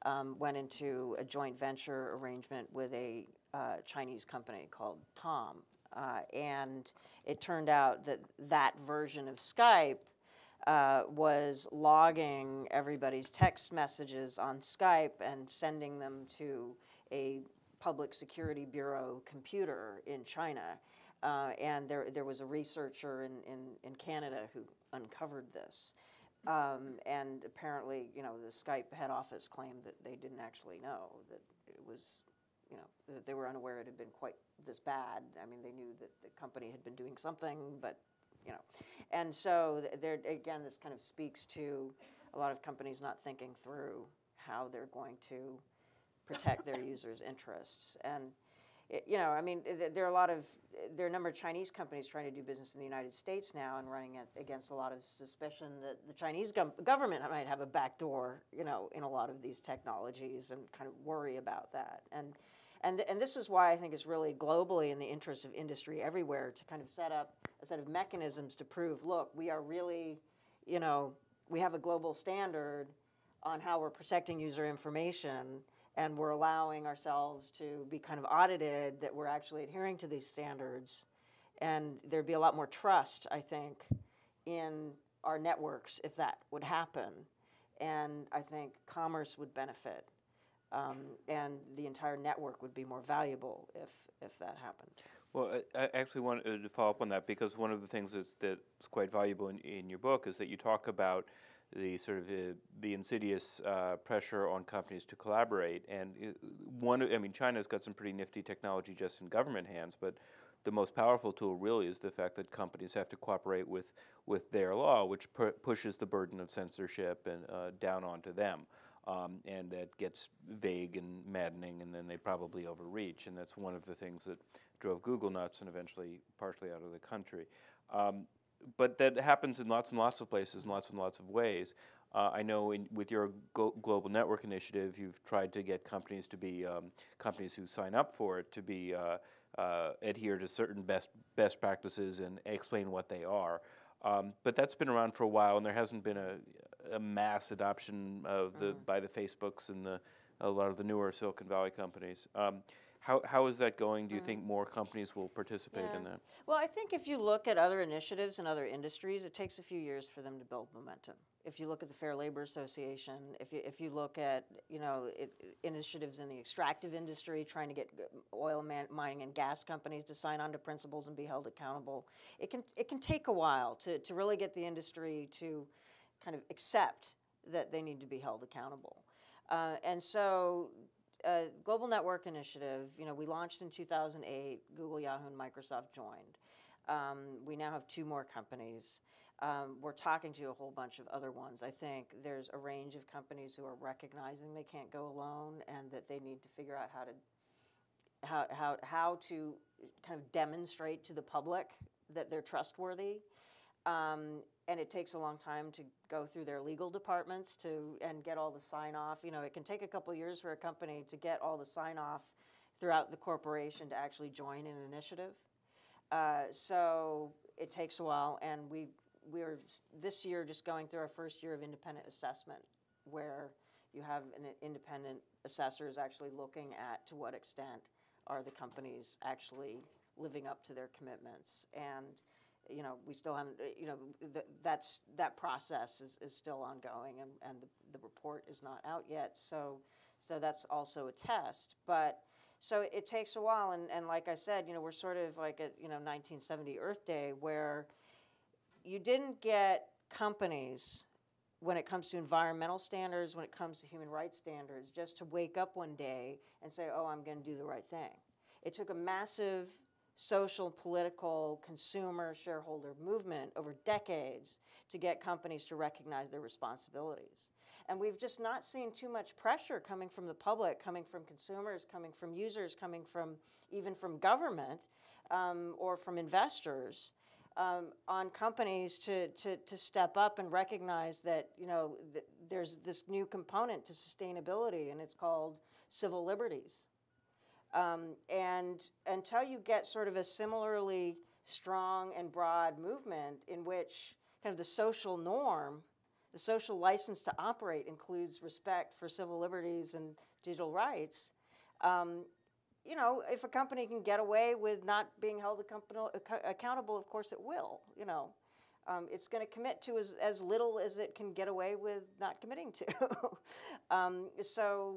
um, went into a joint venture arrangement with a uh, Chinese company called Tom. Uh, and it turned out that that version of Skype uh, was logging everybody's text messages on Skype and sending them to a public security bureau computer in China. Uh, and there, there was a researcher in, in, in Canada who uncovered this. Um, and apparently, you know, the Skype head office claimed that they didn't actually know that it was, you know, that they were unaware it had been quite this bad. I mean, they knew that the company had been doing something, but, you know, and so there again, this kind of speaks to a lot of companies not thinking through how they're going to protect their [LAUGHS] users' interests. And it- you know, I mean, there are a lot of there are a number of Chinese companies trying to do business in the United States now and running against a lot of suspicion that the Chinese gov- government might have a backdoor, you know, in a lot of these technologies and kind of worry about that. And and th- and this is why I think it's really globally in the interest of industry everywhere to kind of set up a set of mechanisms to prove, look, we are really, you know, we have a global standard on how we're protecting user information and we're allowing ourselves to be kind of audited that we're actually adhering to these standards. And there'd be a lot more trust i think in our networks if that would happen. And i think commerce would benefit um, and the entire network would be more valuable if if that happened
Well, I, actually wanted to follow up on that because one of the things that's, that's quite valuable in, in your book is that you talk about the sort of uh, the insidious uh, pressure on companies to collaborate. And uh, one, I mean, China's got some pretty nifty technology just in government hands, but the most powerful tool really is the fact that companies have to cooperate with, with their law, which pu- pushes the burden of censorship and uh, down onto them. Um, and that gets vague and maddening, and then they probably overreach. And that's one of the things that drove Google nuts and eventually partially out of the country. Um, but that happens in lots and lots of places in lots and lots of ways. Uh, I know in, with your go- global network initiative, you've tried to get companies to be um, companies who sign up for it to be uh, uh, adhere to certain best best practices and explain what they are. Um, but that's been around for a while, and there hasn't been a, a mass adoption of the by the Facebooks and the a lot of the newer Silicon Valley companies. Um, how, how is that going? Do you think more companies will participate in that?
Well, I think if you look at other initiatives in other industries, it takes a few years for them to build momentum. If you look at the Fair Labor Association, if you, if you look at you know it, initiatives in the extractive industry, trying to get oil man, mining and gas companies to sign on to principles and be held accountable, it can it can take a while to, to really get the industry to kind of accept that they need to be held accountable. Uh, and so uh, Global Network Initiative, you know, we launched in 2008. Google, Yahoo, and Microsoft joined. Um, we now have two more companies. Um, we're talking to a whole bunch of other ones. I think there's a range of companies who are recognizing they can't go alone and that they need to figure out how to how, how, how to kind of demonstrate to the public that they're trustworthy. Um, and it takes a long time to go through their legal departments to and get all the sign off. You know, it can take a couple years for a company to get all the sign off throughout the corporation to actually join an initiative. Uh, so it takes a while, and we we're this year just going through our first year of independent assessment, where you have an independent assessors actually looking at to what extent are the companies actually living up to their commitments and you know we still haven't uh, you know th- that's that process is, is still ongoing and, and the, the report is not out yet so so that's also a test but so it takes a while and, and like i said you know we're sort of like at you know 1970 earth day where you didn't get companies when it comes to environmental standards, when it comes to human rights standards, just to wake up one day and say, oh, I'm going to do the right thing. It took a massive social, political, consumer, shareholder movement over decades to get companies to recognize their responsibilities. And we've just not seen too much pressure coming from the public, coming from consumers, coming from users, coming from even from government um, or from investors um, on companies to, to, to step up and recognize that you know th- there's this new component to sustainability and it's called civil liberties um, and until you get sort of a similarly strong and broad movement in which kind of the social norm the social license to operate includes respect for civil liberties and digital rights um, you know, if a company can get away with not being held accountable, accountable of course it will. You know, um, it's going to commit to as, as little as it can get away with not committing to. [LAUGHS] um, so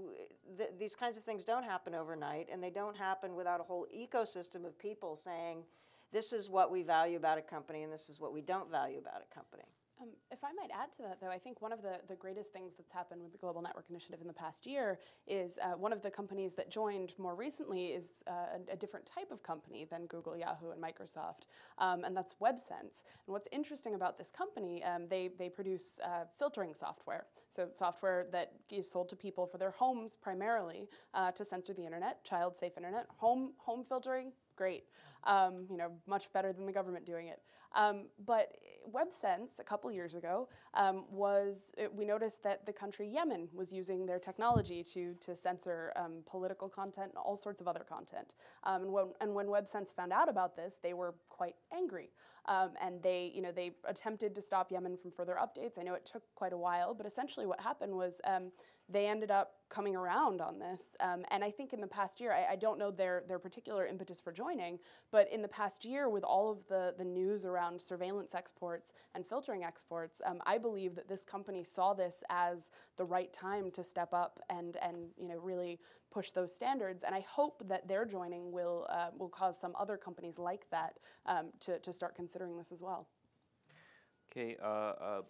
th- these kinds of things don't happen overnight, and they don't happen without a whole ecosystem of people saying, "This is what we value about a company, and this is what we don't value about a company."
Um, if I might add to that, though, I think one of the, the greatest things that's happened with the Global Network Initiative in the past year is uh, one of the companies that joined more recently is uh, a, a, different type of company than Google, Yahoo, and Microsoft, um, and that's WebSense. And what's interesting about this company, um, they, they produce uh, filtering software, so software that is sold to people for their homes primarily uh, to censor the internet, child-safe internet, home home filtering, great. Um, you know, much better than the government doing it. Um, but WebSense, a couple years ago, um, was it, we noticed that the country Yemen was using their technology to, to censor um, political content and all sorts of other content. Um, and, when, and when WebSense found out about this, they were quite angry. Um, and they, you know, they attempted to stop Yemen from further updates. I know it took quite a while, but essentially what happened was um, they ended up coming around on this. Um, and I think in the past year, I, I, don't know their, their particular impetus for joining, but in the past year, with all of the, the news around surveillance exports and filtering exports, um, I believe that this company saw this as the right time to step up and, and you know, really push those standards. And I hope that their joining will, uh, will cause some other companies like that um, to, to start considering this as well.
Okay, uh, uh,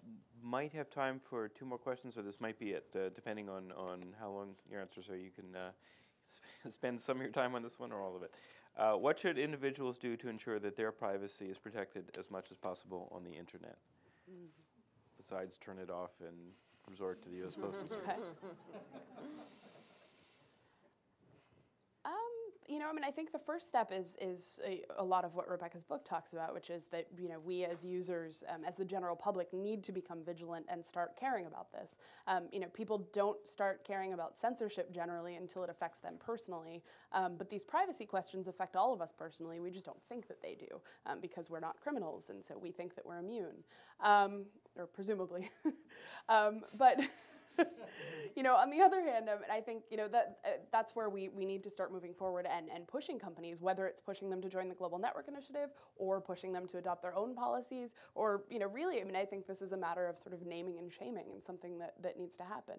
might have time for two more questions, or this might be it, uh, depending on, on how long your answers are. You can uh, [LAUGHS] sp- spend some of your time on this one or all of it. Uh, what should individuals do to ensure that their privacy is protected as much as possible on the internet? Mm-hmm. Besides, turn it off and resort to the U.S. Postal [LAUGHS] Service. [LAUGHS]
you know, I mean, I think the first step is is a, a, lot of what Rebecca's book talks about, which is that you know we as users, um, as the general public, need to become vigilant and start caring about this. Um, you know, people don't start caring about censorship generally until it affects them personally, um, but these privacy questions affect all of us personally. We just don't think that they do um, because we're not criminals, and so we think that we're immune, um, or presumably, [LAUGHS] um, but. [LAUGHS] [LAUGHS] you know, on the other hand, um, I think you know that uh, that's where we, we need to start moving forward and, and pushing companies, whether it's pushing them to join the Global Network Initiative or pushing them to adopt their own policies, or you know, really, I mean, I think this is a matter of sort of naming and shaming, and something that that needs to happen.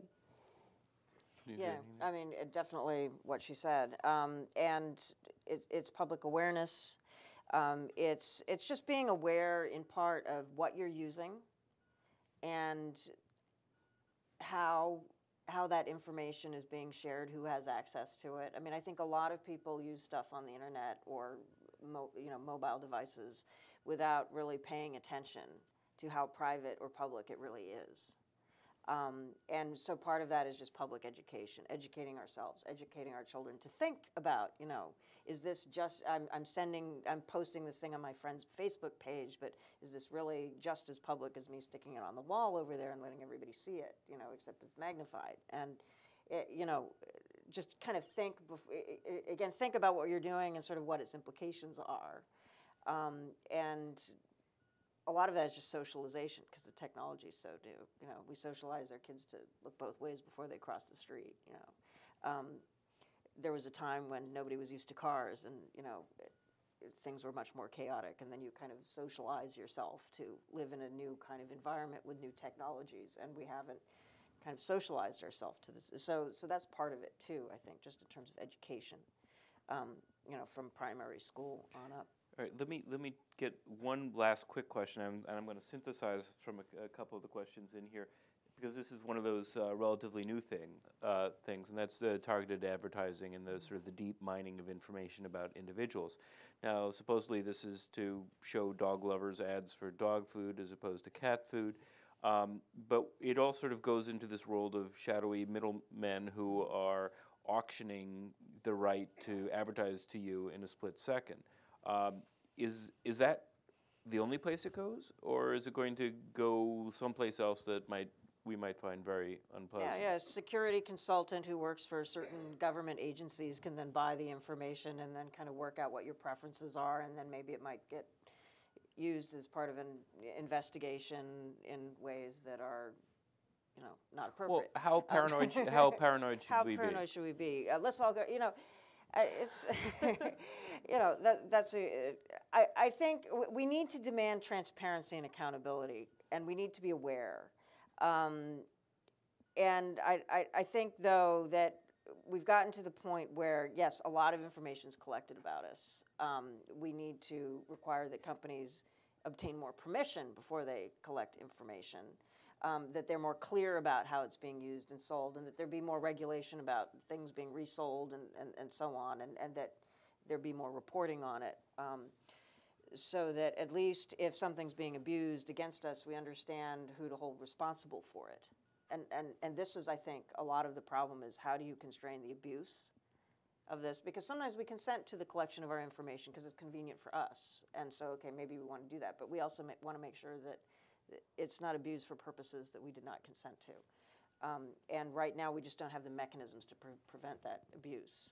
Yeah, I mean, it definitely what she said, um, and it's, it's public awareness. Um, it's it's just being aware in part of what you're using, and how how that information is being shared, who has access to it. I mean, I think a lot of people use stuff on the internet or you know mobile devices without really paying attention to how private or public it really is. Um, and so part of that is just public education, educating ourselves, educating our children to think about, you know, is this just, I'm, I'm sending, I'm posting this thing on my friend's Facebook page, but is this really just as public as me sticking it on the wall over there and letting everybody see it, you know, except it's magnified? And, it, you know, just kind of think, bef- i- i- again, think about what you're doing and sort of what its implications are. Um, and a lot of that is just socialization because the technology is so new. You know, we socialize our kids to look both ways before they cross the street. You know, um, there was a time when nobody was used to cars, and you know, it, things were much more chaotic. And then you kind of socialize yourself to live in a new kind of environment with new technologies, and we haven't kind of socialized ourselves to this. So, so that's part of it too. I think, just in terms of education. Um, you know, from primary school on up.
All right, let me, let me get one last quick question, and and I'm going to synthesize from a, a couple of the questions in here, because this is one of those uh, relatively new thing, uh, things, and that's the targeted advertising and the sort of the deep mining of information about individuals. Now, supposedly this is to show dog lovers ads for dog food as opposed to cat food. Um, but it all sort of goes into this world of shadowy middlemen who are auctioning the right to advertise to you in a split second. Um, is is that the only place it goes, or is it going to go someplace else that might we might find very unpleasant?
Yeah, yeah. A security consultant who works for certain government agencies can then buy the information and then kind of work out what your preferences are, and then maybe it might get used as part of an investigation in ways that are, you know, not
Well,
appropriate.
how paranoid? how [LAUGHS] paranoid should we be?
How paranoid should we be? Uh, let's all go. You know, it's [LAUGHS] you know that that's a. I I think we need to demand transparency and accountability, and we need to be aware. Um, and I, I I think though that we've gotten to the point where yes, a lot of information is collected about us. Um, we need to require that companies obtain more permission before they collect information um, that they're more clear about how it's being used and sold, and that there be more regulation about things being resold and, and, and so on, and, and that there be more reporting on it. Um, so that at least if something's being abused against us, we understand who to hold responsible for it. And, and, and this is, I think, a lot of the problem is how do you constrain the abuse of this? Because sometimes we consent to the collection of our information because it's convenient for us. And so, okay, maybe we want to do that. But we also want to make sure that that it's not abused for purposes that we did not consent to. Um, and right now, we just don't have the mechanisms to pre- prevent that abuse.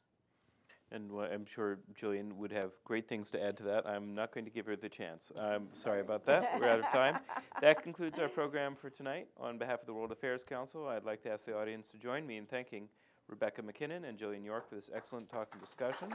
And wha- I'm sure Jillian would have great things to add to that. I'm not going to give her the chance. I'm sorry about that. We're out of time. [LAUGHS] That concludes our program for tonight. On behalf of the World Affairs Council, I'd like to ask the audience to join me in thanking Rebecca MacKinnon and Jillian York for this excellent talk and discussion.